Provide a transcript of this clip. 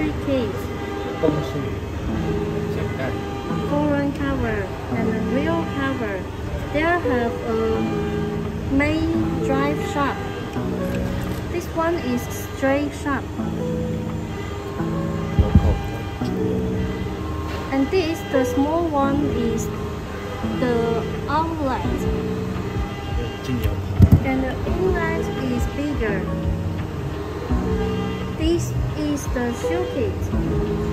staircase. Foreign cover and a real cover. still have a main drive shaft. This one is straight shaft. And this, the small one, is the outlet. And is the and